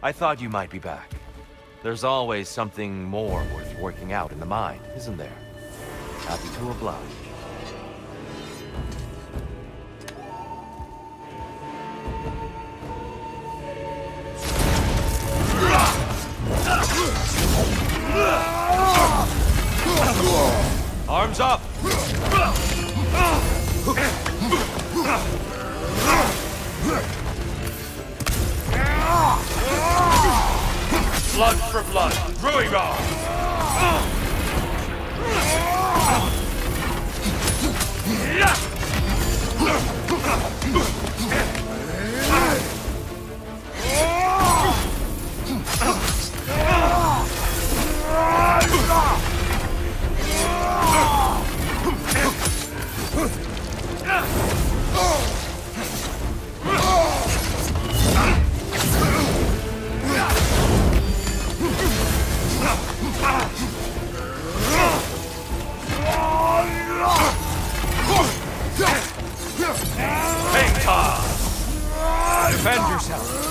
I thought you might be back. There's always something more worth working out in the mind, isn't there? Happy to oblige. Arms up! Blood for blood, Ruigar! Hang Defend yourself!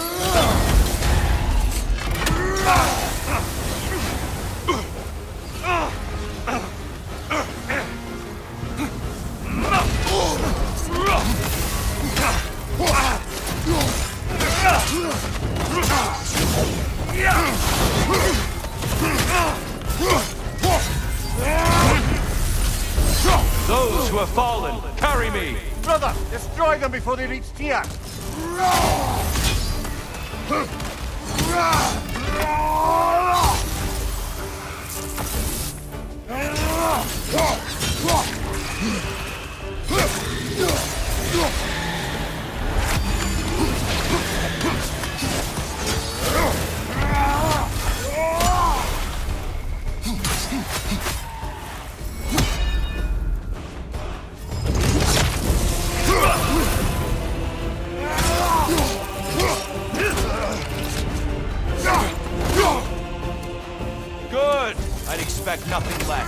Those who have fallen, carry me! Brother, destroy them before they reach Tiak! expect nothing less.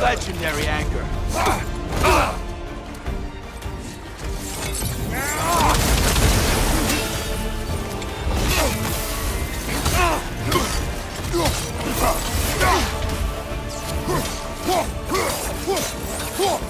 Legendary anger. Ugh!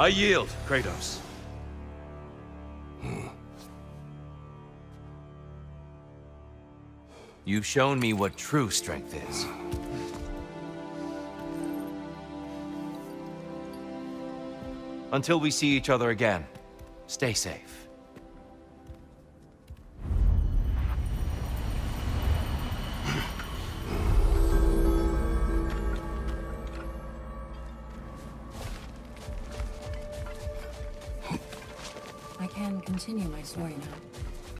I yield, Kratos. Hmm. You've shown me what true strength is. Until we see each other again, stay safe. Can continue my story now.